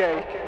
okay.